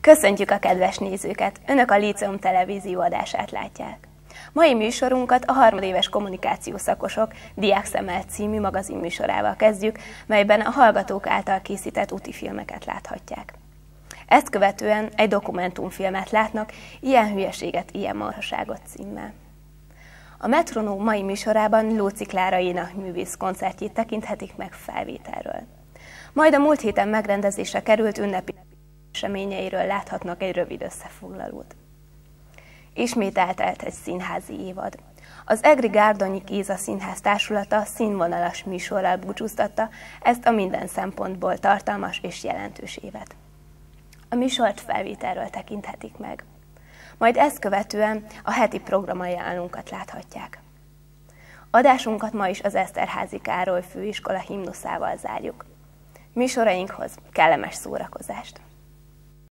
Köszöntjük a kedves nézőket! Önök a Líceum televízió adását látják. Mai műsorunkat a harmadéves kommunikáció szakosok Diák Szemel című magazin műsorával kezdjük, melyben a hallgatók által készített úti filmeket láthatják. Ezt követően egy dokumentumfilmet látnak, ilyen hülyeséget, ilyen marhaságot címmel. A Metronóm mai műsorában Lóci Klára Éna művész koncertjét tekinthetik meg felvételről. Majd a múlt héten megrendezésre került ünnepi eseményeiről láthatnak egy rövid összefoglalót. Ismét eltelt egy színházi évad. Az Egri Gárdonyi Géza Színház Társulata színvonalas műsorral búcsúztatta ezt a minden szempontból tartalmas és jelentős évet. A műsort felvételről tekinthetik meg. Majd ezt követően a heti programajánlunkat láthatják. Adásunkat ma is az Eszterházi Károly főiskola himnuszával zárjuk. Műsorainkhoz kellemes szórakozást!